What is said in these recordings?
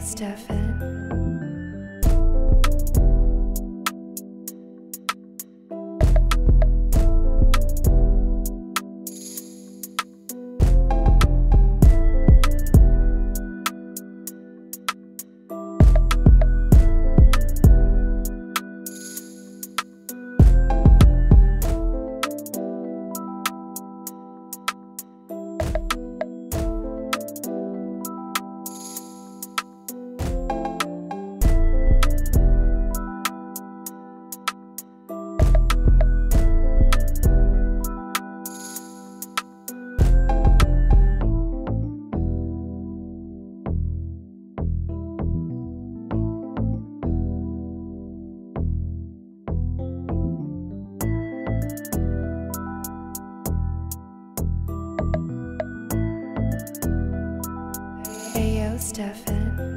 Stefan. Stefan.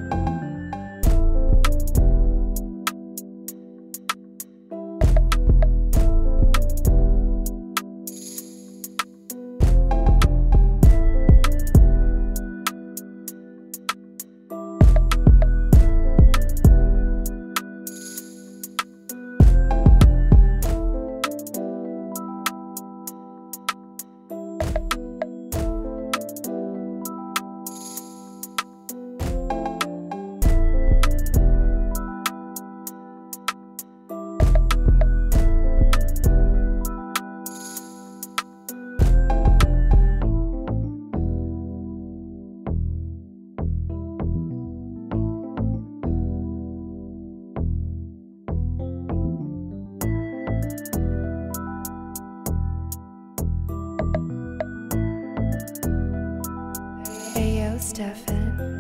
Stefan.